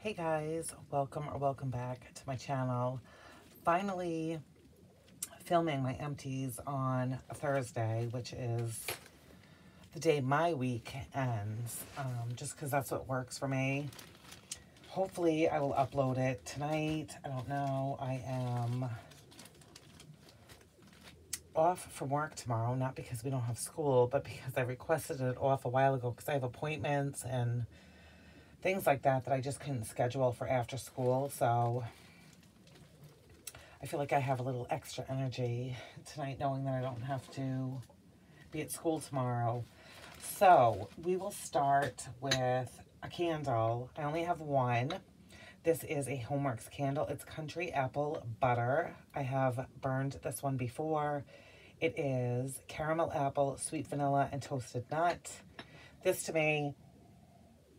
Hey guys, welcome or welcome back to my channel. Finally filming my empties on a Thursday, which is the day my week ends, um, just because that's what works for me. Hopefully I will upload it tonight. I don't know. I am off from work tomorrow, not because we don't have school, but because I requested it off a while ago because I have appointments and things like that that I just couldn't schedule for after school. So I feel like I have a little extra energy tonight knowing that I don't have to be at school tomorrow. So we will start with a candle. I only have one. This is a Homeworks candle. It's Country Apple Butter. I have burned this one before. It is caramel apple, sweet vanilla, and toasted nut. This to me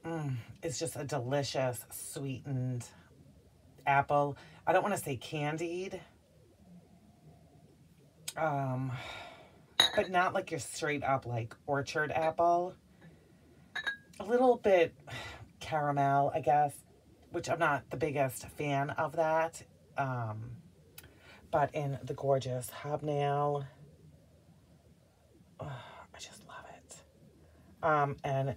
mm, is just a delicious sweetened apple. I don't want to say candied. Um, but not like your straight up like orchard apple. A little bit caramel, I guess, which I'm not the biggest fan of that. Um, but in the gorgeous hobnail Oh, I just love it. Um, and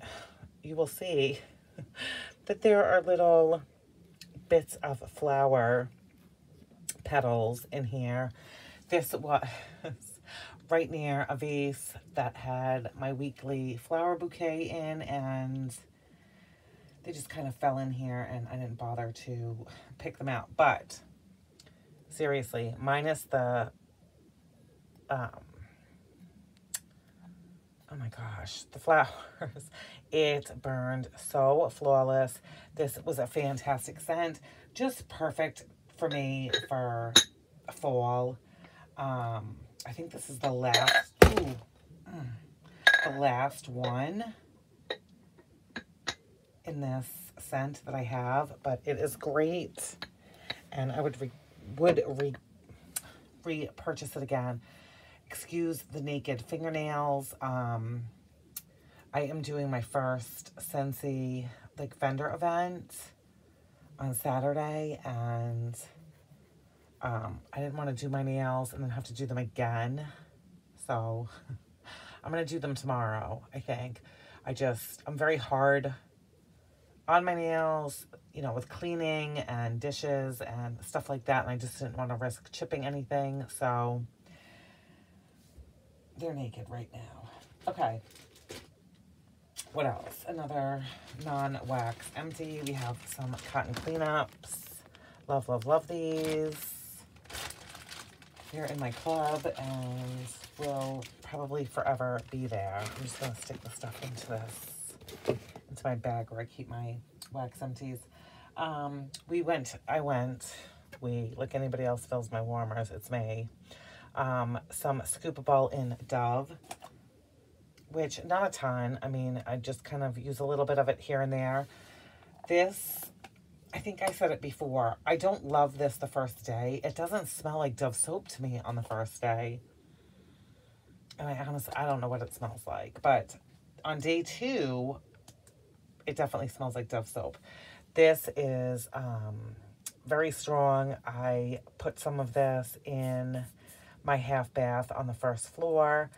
you will see that there are little bits of flower petals in here. This was right near a vase that had my weekly flower bouquet in and they just kind of fell in here and I didn't bother to pick them out. But seriously, minus the um, oh my gosh, the flowers. It burned so flawless. This was a fantastic scent. Just perfect for me for fall. Um, I think this is the last, ooh, mm, the last one in this scent that I have, but it is great. And I would re would re repurchase it again excuse the naked fingernails. Um, I am doing my first Scentsy like vendor event on Saturday and um, I didn't want to do my nails and then have to do them again. So I'm going to do them tomorrow, I think. I just, I'm very hard on my nails, you know, with cleaning and dishes and stuff like that. And I just didn't want to risk chipping anything. So they're naked right now. Okay. What else? Another non-wax empty. We have some cotton cleanups. Love, love, love these. They're in my club and will probably forever be there. I'm just going to stick the stuff into this, into my bag where I keep my wax empties. Um, we went, I went, we, like anybody else fills my warmers, it's May um, some Scoopable in Dove, which not a ton. I mean, I just kind of use a little bit of it here and there. This, I think I said it before, I don't love this the first day. It doesn't smell like Dove soap to me on the first day. And I honestly, I don't know what it smells like. But on day two, it definitely smells like Dove soap. This is um, very strong. I put some of this in my half bath on the first floor.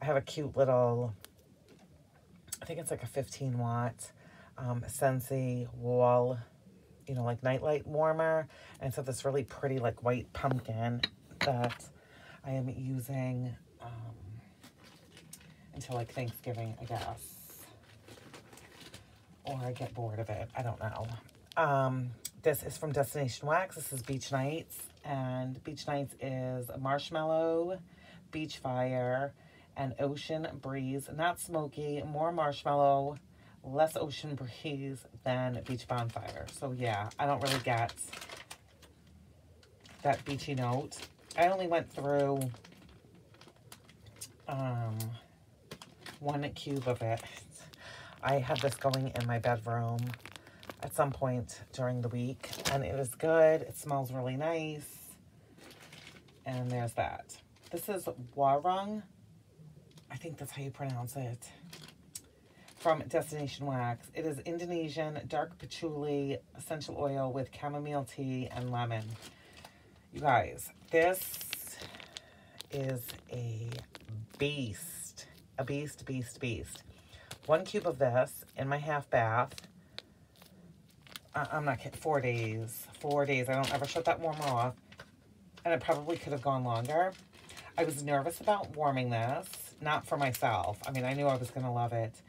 I have a cute little, I think it's like a 15 watt um, Scentsy wall, you know, like nightlight warmer. And it's this really pretty like white pumpkin that I am using um, until like Thanksgiving, I guess. Or I get bored of it. I don't know. Um, this is from Destination Wax. This is Beach Nights and Beach Nights is Marshmallow, Beach Fire, and Ocean Breeze. Not smoky, more marshmallow, less ocean breeze than Beach Bonfire. So yeah, I don't really get that beachy note. I only went through um, one cube of it. I had this going in my bedroom at some point during the week. And it is good. It smells really nice. And there's that. This is Warung. I think that's how you pronounce it. from Destination Wax. It is Indonesian dark patchouli essential oil with chamomile tea and lemon. You guys, this is a beast. A beast, beast, beast. One cube of this in my half bath. Uh, I'm not kidding. Four days. Four days. I don't ever shut that warmer off. And it probably could have gone longer. I was nervous about warming this. Not for myself. I mean, I knew I was going to love it.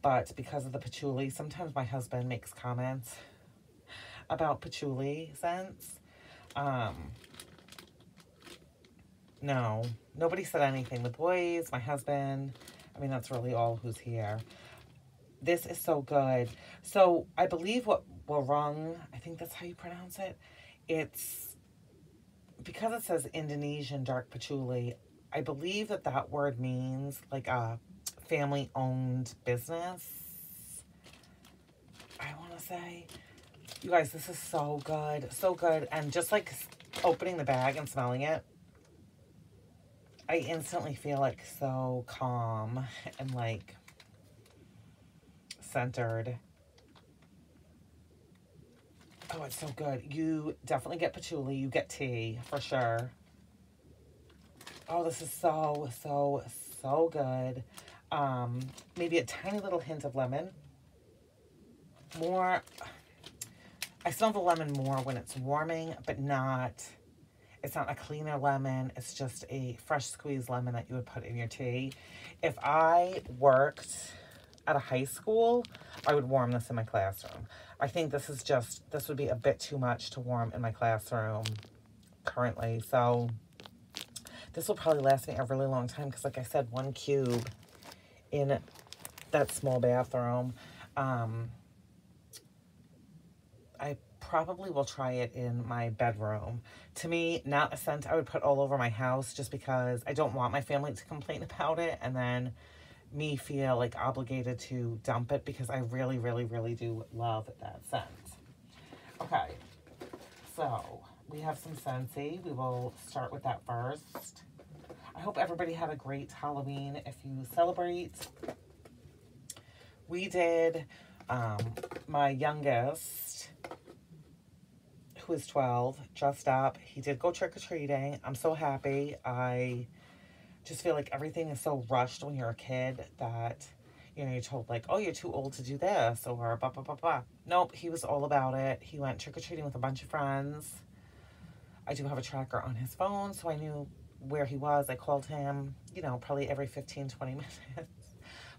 But because of the patchouli, sometimes my husband makes comments about patchouli scents. Um, no, nobody said anything. The boys, my husband, I mean, that's really all who's here. This is so good. So I believe what Warung, I think that's how you pronounce it. It's, because it says Indonesian dark patchouli, I believe that that word means like a family-owned business. I want to say. You guys, this is so good. So good. And just like opening the bag and smelling it, I instantly feel like so calm and like centered. Oh, it's so good. You definitely get patchouli. You get tea for sure. Oh, this is so, so, so good. Um, maybe a tiny little hint of lemon. More, I smell the lemon more when it's warming, but not it's not a cleaner lemon. It's just a fresh squeezed lemon that you would put in your tea. If I worked at a high school, I would warm this in my classroom. I think this is just, this would be a bit too much to warm in my classroom currently. So this will probably last me a really long time because like I said, one cube in that small bathroom. Um, I probably will try it in my bedroom. To me, not a scent I would put all over my house just because I don't want my family to complain about it and then me feel like obligated to dump it because I really, really, really do love that scent. Okay, so we have some Scentsy. We will start with that first. I hope everybody had a great Halloween. If you celebrate, we did um, my youngest who is 12, dressed up. He did go trick-or-treating. I'm so happy. I just feel like everything is so rushed when you're a kid that, you know, you're told like, oh, you're too old to do this or blah, blah, blah, blah. Nope, he was all about it. He went trick-or-treating with a bunch of friends. I do have a tracker on his phone, so I knew where he was. I called him, you know, probably every 15, 20 minutes.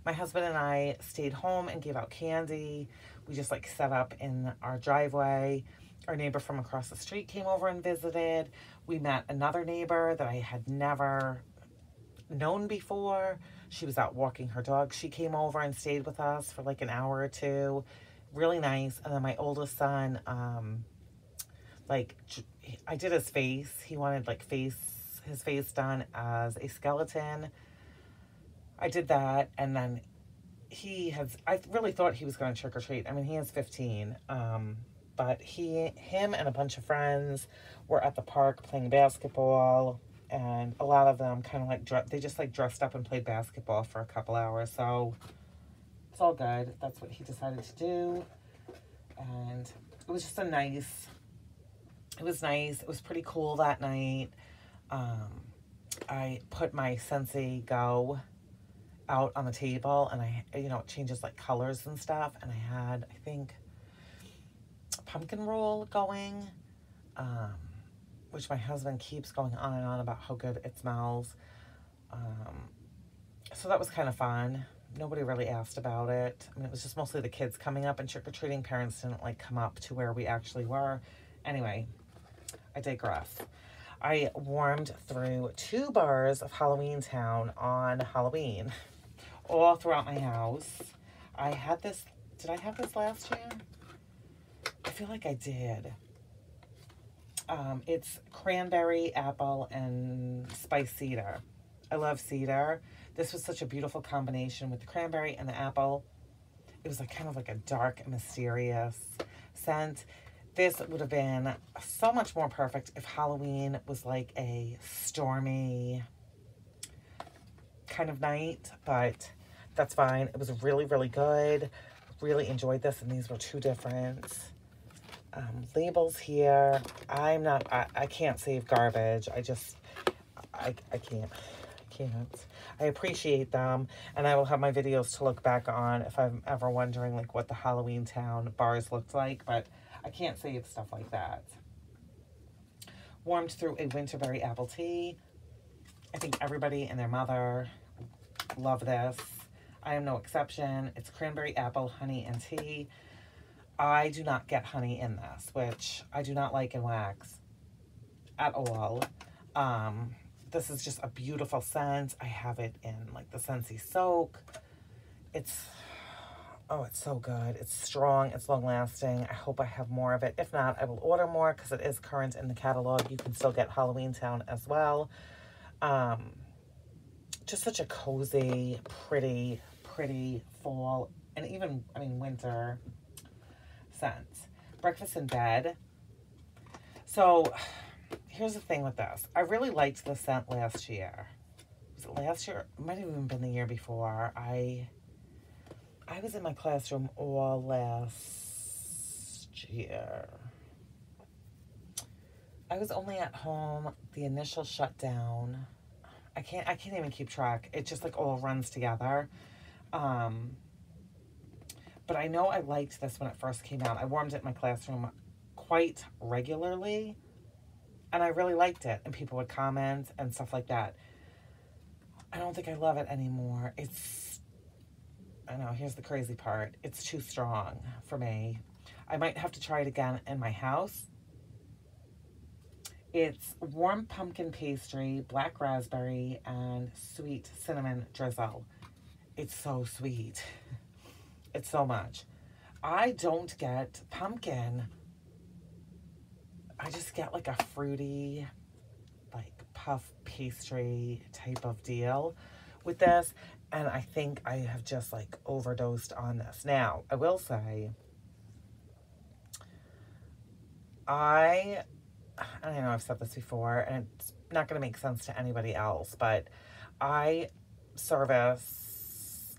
My husband and I stayed home and gave out candy. We just like set up in our driveway our neighbor from across the street came over and visited. We met another neighbor that I had never known before. She was out walking her dog. She came over and stayed with us for like an hour or two. Really nice. And then my oldest son, um, like, I did his face. He wanted like face, his face done as a skeleton. I did that. And then he has, I really thought he was going to trick or treat. I mean, he is 15. Um, but he, him and a bunch of friends were at the park playing basketball and a lot of them kind of like, they just like dressed up and played basketball for a couple hours. So it's all good. That's what he decided to do. And it was just a nice, it was nice. It was pretty cool that night. Um, I put my Scentsy Go out on the table and I, you know, it changes like colors and stuff. And I had, I think, pumpkin roll going, um, which my husband keeps going on and on about how good it smells. Um, so that was kind of fun. Nobody really asked about it. I mean, it was just mostly the kids coming up and trick-or-treating. Parents didn't like come up to where we actually were. Anyway, I digress. I warmed through two bars of Halloween Town on Halloween, all throughout my house. I had this, did I have this last year? I feel like I did. Um, it's cranberry, apple, and spice cedar. I love cedar. This was such a beautiful combination with the cranberry and the apple. It was like kind of like a dark, mysterious scent. This would have been so much more perfect if Halloween was like a stormy kind of night, but that's fine. It was really, really good. Really enjoyed this, and these were two different um, labels here. I'm not, I, I can't save garbage. I just, I, I can't, I can't. I appreciate them, and I will have my videos to look back on if I'm ever wondering like what the Halloween Town bars looked like, but I can't save stuff like that. Warmed through a winterberry apple tea. I think everybody and their mother love this. I am no exception. It's cranberry apple, honey, and tea. I do not get honey in this, which I do not like in wax at all. Um, this is just a beautiful scent. I have it in like the Scentsy Soak. It's, oh, it's so good. It's strong. It's long lasting. I hope I have more of it. If not, I will order more because it is current in the catalog. You can still get Halloween Town as well. Um, just such a cozy, pretty, pretty fall and even, I mean, winter scent. Breakfast in bed. So here's the thing with this. I really liked the scent last year. Was it last year? It might have even been the year before. I I was in my classroom all last year. I was only at home the initial shutdown. I can't I can't even keep track. It just like all runs together. Um but I know I liked this when it first came out. I warmed it in my classroom quite regularly and I really liked it. And people would comment and stuff like that. I don't think I love it anymore. It's, I know, here's the crazy part. It's too strong for me. I might have to try it again in my house. It's warm pumpkin pastry, black raspberry, and sweet cinnamon drizzle. It's so sweet. It's so much. I don't get pumpkin I just get like a fruity, like puff pastry type of deal with this. And I think I have just like overdosed on this. Now, I will say, I, I know I've said this before, and it's not going to make sense to anybody else, but I service,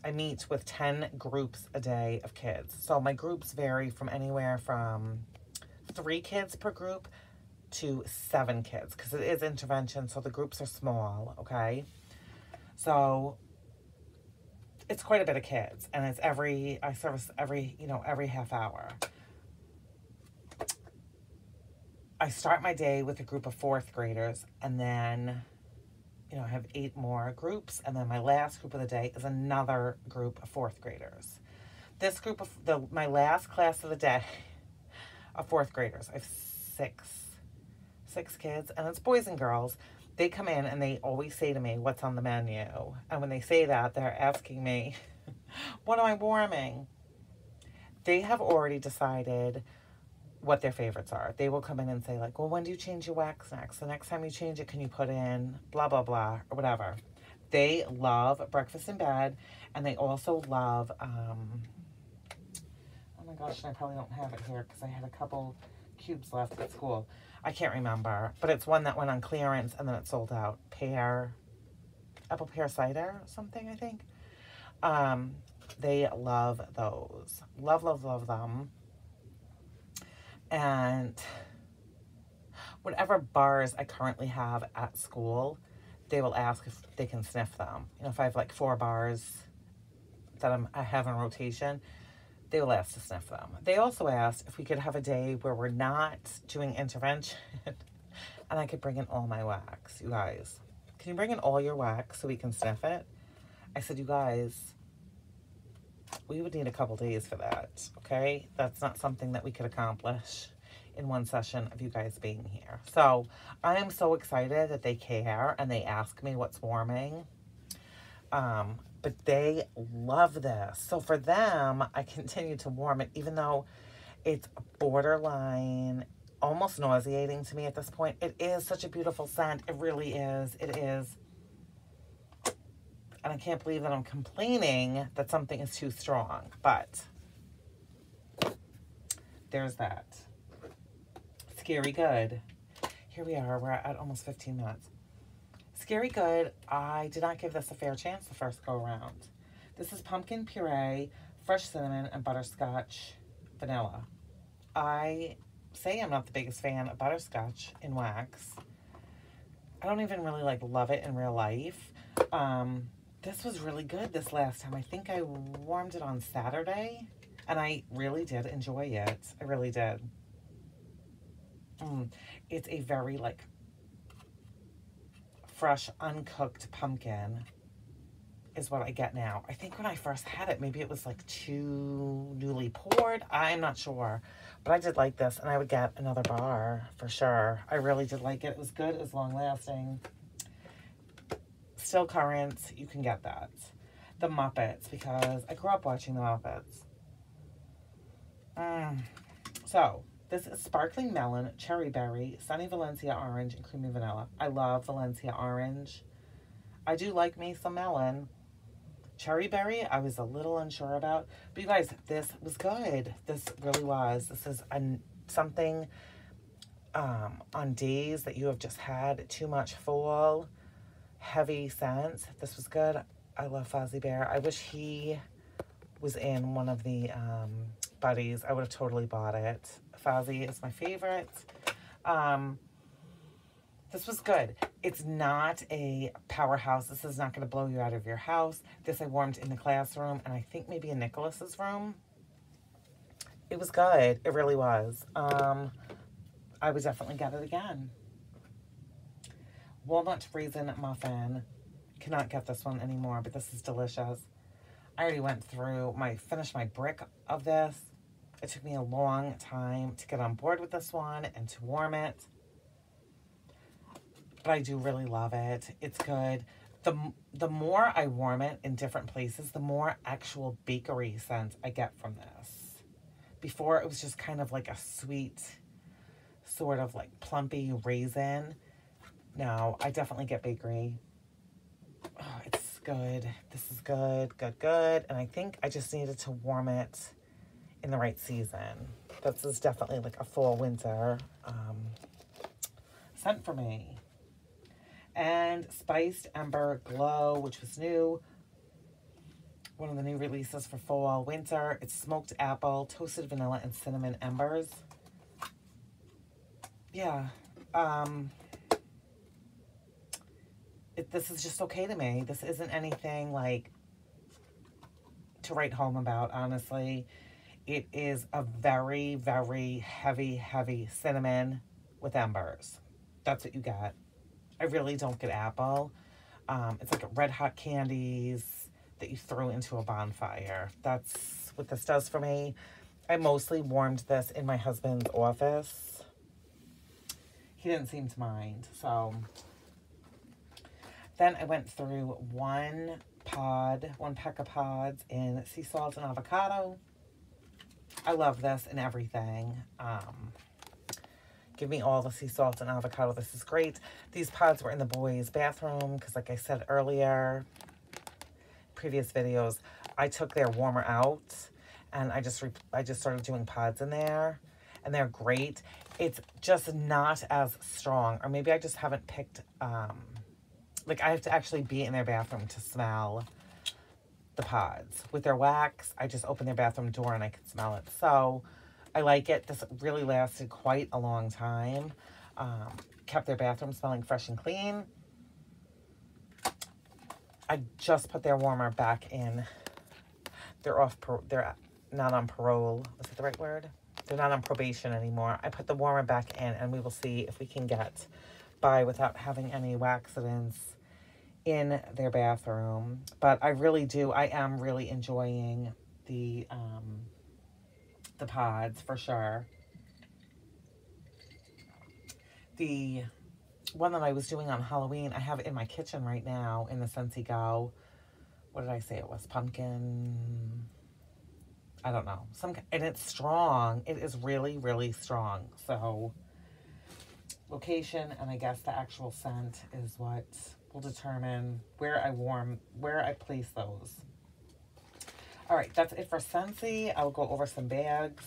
I meet with 10 groups a day of kids. So my groups vary from anywhere from three kids per group to seven kids because it is intervention, so the groups are small, okay? So it's quite a bit of kids, and it's every, I service every, you know, every half hour. I start my day with a group of fourth graders, and then, you know, I have eight more groups, and then my last group of the day is another group of fourth graders. This group of, the my last class of the day of fourth graders. I have six, six kids, and it's boys and girls. They come in and they always say to me, what's on the menu? And when they say that, they're asking me, what am I warming? They have already decided what their favorites are. They will come in and say like, well, when do you change your wax next? The next time you change it, can you put in blah, blah, blah, or whatever. They love breakfast in bed, and they also love um, Oh my gosh, I probably don't have it here because I had a couple cubes left at school. I can't remember, but it's one that went on clearance and then it sold out. Pear, apple pear cider something, I think. Um, they love those. Love, love, love them. And whatever bars I currently have at school, they will ask if they can sniff them. You know, if I have like four bars that I'm, I have in rotation, they will ask to sniff them. They also asked if we could have a day where we're not doing intervention and I could bring in all my wax. You guys, can you bring in all your wax so we can sniff it? I said, you guys, we would need a couple days for that, okay? That's not something that we could accomplish in one session of you guys being here. So I am so excited that they care and they ask me what's warming. Um, but they love this. So for them, I continue to warm it, even though it's borderline, almost nauseating to me at this point. It is such a beautiful scent. It really is. It is. And I can't believe that I'm complaining that something is too strong, but there's that. Scary good. Here we are. We're at almost 15 minutes. Scary Good, I did not give this a fair chance the first go around This is pumpkin puree, fresh cinnamon, and butterscotch vanilla. I say I'm not the biggest fan of butterscotch in wax. I don't even really like love it in real life. Um, this was really good this last time. I think I warmed it on Saturday and I really did enjoy it. I really did. Mm, it's a very like fresh, uncooked pumpkin is what I get now. I think when I first had it, maybe it was like too newly poured. I'm not sure. But I did like this, and I would get another bar for sure. I really did like it. It was good. It was long-lasting. Still current. You can get that. The Muppets, because I grew up watching the Muppets. Mm. So, this is Sparkling Melon, Cherry Berry, Sunny Valencia Orange, and Creamy Vanilla. I love Valencia Orange. I do like me some melon. Cherry Berry, I was a little unsure about. But you guys, this was good. This really was. This is an, something um, on days that you have just had too much fall, heavy scents. This was good. I love Fozzie Bear. I wish he was in one of the um, buddies. I would have totally bought it. Fozzie is my favorite. Um, this was good. It's not a powerhouse. This is not going to blow you out of your house. This I warmed in the classroom and I think maybe in Nicholas's room. It was good. It really was. Um, I would definitely get it again. Walnut raisin muffin. Cannot get this one anymore, but this is delicious. I already went through my, finished my brick of this. It took me a long time to get on board with this one and to warm it. But I do really love it. It's good. The, the more I warm it in different places, the more actual bakery scent I get from this. Before, it was just kind of like a sweet, sort of like plumpy raisin. Now, I definitely get bakery. Oh, it's good. This is good, good, good. And I think I just needed to warm it in the right season. This is definitely like a fall winter um, scent for me. And Spiced Ember Glow, which was new. One of the new releases for fall winter. It's smoked apple, toasted vanilla, and cinnamon embers. Yeah. Um, it, this is just okay to me. This isn't anything like to write home about, honestly. It is a very, very heavy, heavy cinnamon with embers. That's what you get. I really don't get apple. Um, it's like red hot candies that you throw into a bonfire. That's what this does for me. I mostly warmed this in my husband's office. He didn't seem to mind, so... Then I went through one pod, one pack of pods in sea salt and avocado. I love this and everything. Um, give me all the sea salt and avocado. This is great. These pods were in the boys' bathroom because like I said earlier, previous videos, I took their warmer out and I just I just started doing pods in there and they're great. It's just not as strong or maybe I just haven't picked, um, like I have to actually be in their bathroom to smell the pods. With their wax, I just open their bathroom door and I can smell it. So I like it. This really lasted quite a long time. Um, kept their bathroom smelling fresh and clean. I just put their warmer back in. They're off, they're not on parole. Is that the right word? They're not on probation anymore. I put the warmer back in and we will see if we can get by without having any accidents in their bathroom. But I really do, I am really enjoying the, um, the pods for sure. The one that I was doing on Halloween, I have it in my kitchen right now in the Scentsy Go. What did I say it was? Pumpkin. I don't know. Some and it's strong. It is really, really strong. So location and I guess the actual scent is what will determine where I warm, where I place those. All right, that's it for Scentsy. I'll go over some bags.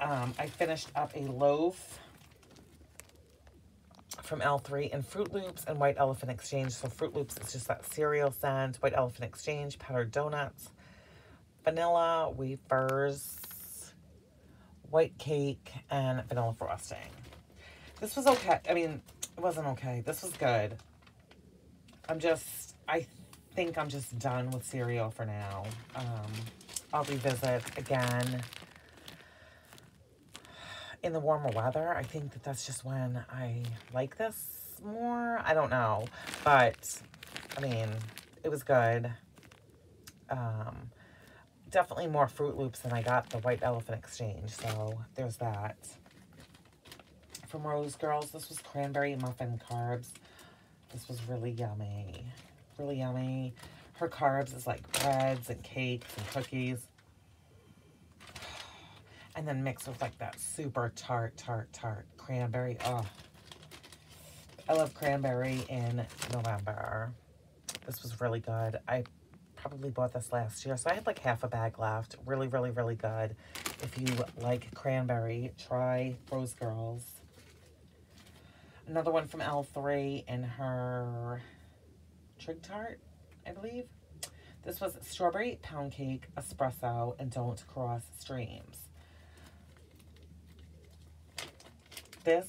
Um, I finished up a loaf from L3 and Fruit Loops and White Elephant Exchange. So Fruit Loops is just that cereal scent. White Elephant Exchange, powdered donuts, vanilla, wafers, white cake, and vanilla frosting. This was okay. I mean, it wasn't okay. This was good. I'm just, I think I'm just done with cereal for now. Um, I'll revisit again in the warmer weather. I think that that's just when I like this more. I don't know. But, I mean, it was good. Um, definitely more Fruit Loops than I got the White Elephant Exchange. So, there's that. From Rose Girls, this was cranberry muffin carbs. This was really yummy. Really yummy. Her carbs is like breads and cakes and cookies. And then mixed with like that super tart, tart, tart cranberry. Oh, I love cranberry in November. This was really good. I probably bought this last year. So I had like half a bag left. Really, really, really good. If you like cranberry, try Rose Girls. Another one from L3 in her Trig Tart, I believe. This was strawberry pound cake, espresso, and don't cross streams. This,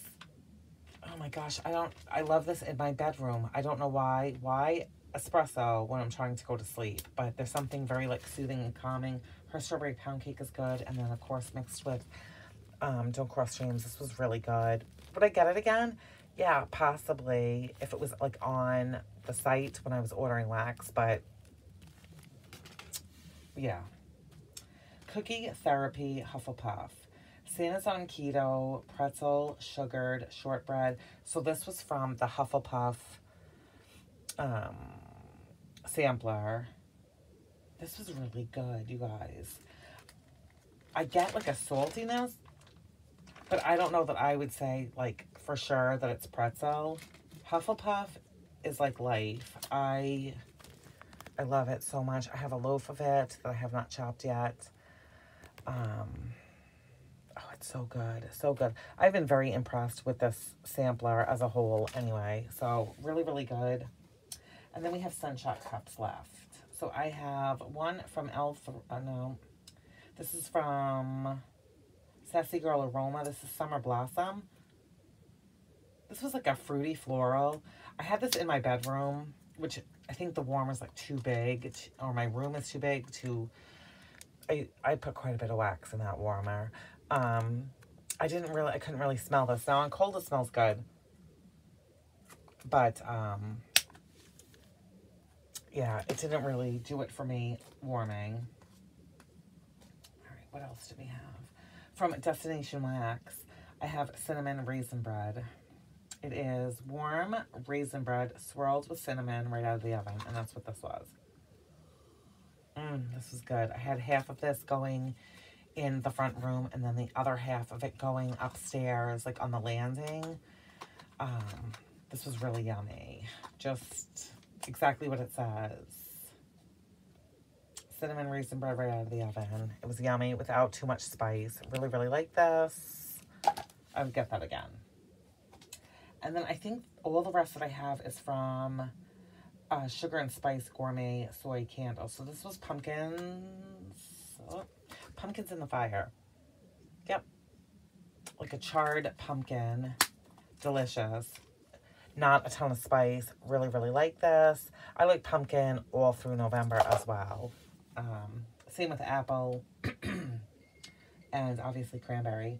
oh my gosh, I don't, I love this in my bedroom. I don't know why, why espresso when I'm trying to go to sleep, but there's something very like soothing and calming. Her strawberry pound cake is good. And then of course mixed with um, Don't Cross Streams. This was really good. Would I get it again? Yeah, possibly if it was like on the site when I was ordering wax, but yeah. Cookie Therapy Hufflepuff. Santa's on keto, pretzel, sugared, shortbread. So this was from the Hufflepuff um, sampler. This was really good, you guys. I get like a saltiness, but I don't know that I would say like for sure that it's pretzel. Hufflepuff is like life. I I love it so much. I have a loaf of it that I have not chopped yet. Um, oh, it's so good. So good. I've been very impressed with this sampler as a whole anyway. So really, really good. And then we have Sunshot Cups left. So I have one from Elf. Uh, no, this is from Sassy Girl Aroma. This is Summer Blossom. This was like a fruity floral. I had this in my bedroom, which I think the warmer's like too big, or my room is too big to, I, I put quite a bit of wax in that warmer. Um, I didn't really, I couldn't really smell this. Now on cold it smells good. But, um, yeah, it didn't really do it for me warming. All right, what else do we have? From Destination Wax, I have cinnamon raisin bread. It is warm raisin bread swirled with cinnamon right out of the oven. And that's what this was. Mmm, this is good. I had half of this going in the front room and then the other half of it going upstairs, like on the landing. Um, this was really yummy. Just exactly what it says. Cinnamon raisin bread right out of the oven. It was yummy without too much spice. Really, really like this. I would get that again. And then I think all the rest that I have is from uh, Sugar and Spice Gourmet Soy Candle. So this was pumpkins. Oh, pumpkins in the fire. Yep. Like a charred pumpkin. Delicious. Not a ton of spice. Really, really like this. I like pumpkin all through November as well. Um, same with apple. and obviously cranberry.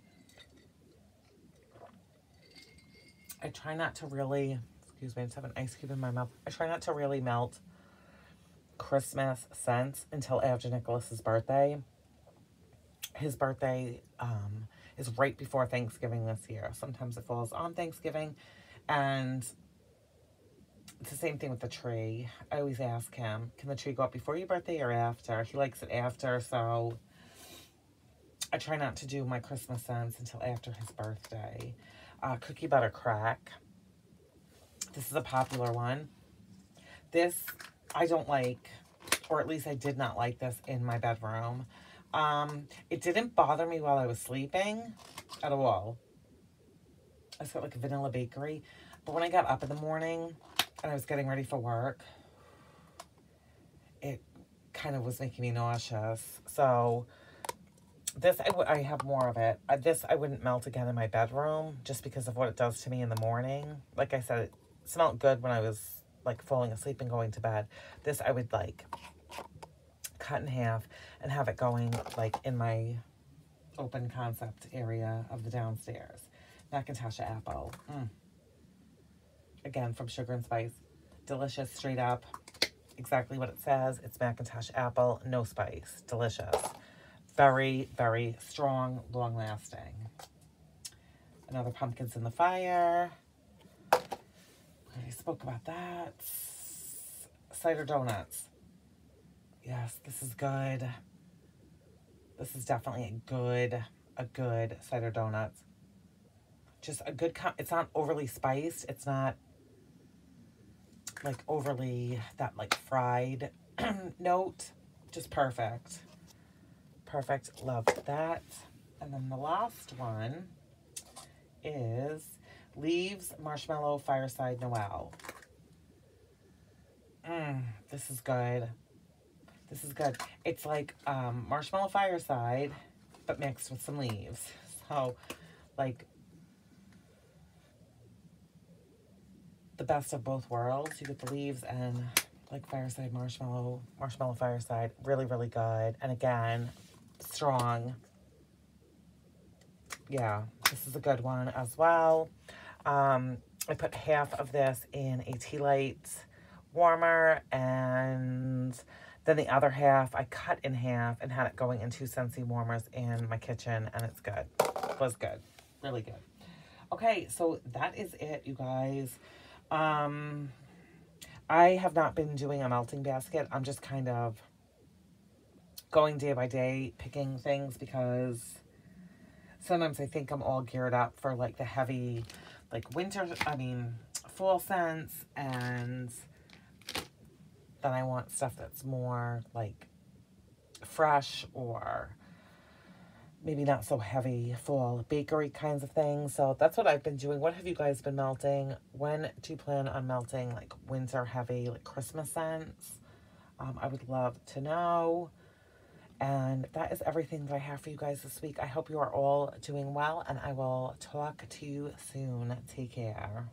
I try not to really, excuse me, I just have an ice cube in my mouth. I try not to really melt Christmas scents until after Nicholas's birthday. His birthday um, is right before Thanksgiving this year. Sometimes it falls on Thanksgiving. And it's the same thing with the tree. I always ask him, can the tree go up before your birthday or after? He likes it after, so I try not to do my Christmas scents until after his birthday uh, cookie butter crack. This is a popular one. This, I don't like, or at least I did not like this in my bedroom. Um, it didn't bother me while I was sleeping at all. I just got like a vanilla bakery. But when I got up in the morning and I was getting ready for work, it kind of was making me nauseous. So this, I, I have more of it. This I wouldn't melt again in my bedroom just because of what it does to me in the morning. Like I said, it smelled good when I was like falling asleep and going to bed. This I would like cut in half and have it going like in my open concept area of the downstairs. McIntosh apple. Mm. Again, from Sugar and Spice. Delicious, straight up. Exactly what it says. It's Macintosh apple, no spice. Delicious. Very, very strong, long lasting. Another pumpkins in the fire. I spoke about that. Cider donuts. Yes, this is good. This is definitely a good, a good cider donuts. Just a good, it's not overly spiced. It's not like overly, that like fried note. Just perfect. Perfect. Love that. And then the last one is Leaves Marshmallow Fireside Noel. Mmm, this is good. This is good. It's like um, Marshmallow Fireside, but mixed with some leaves. So, like, the best of both worlds. You get the leaves and, like, Fireside Marshmallow, Marshmallow Fireside. Really, really good. And again, strong. Yeah, this is a good one as well. Um, I put half of this in a tea light warmer and then the other half I cut in half and had it going in two Scentsy warmers in my kitchen and it's good. It was good. Really good. Okay, so that is it, you guys. Um, I have not been doing a melting basket. I'm just kind of going day by day, picking things because sometimes I think I'm all geared up for like the heavy like winter, I mean, fall scents, and then I want stuff that's more like fresh or maybe not so heavy fall bakery kinds of things. So that's what I've been doing. What have you guys been melting? When do you plan on melting like winter heavy, like Christmas scents? Um, I would love to know. And that is everything that I have for you guys this week. I hope you are all doing well, and I will talk to you soon. Take care.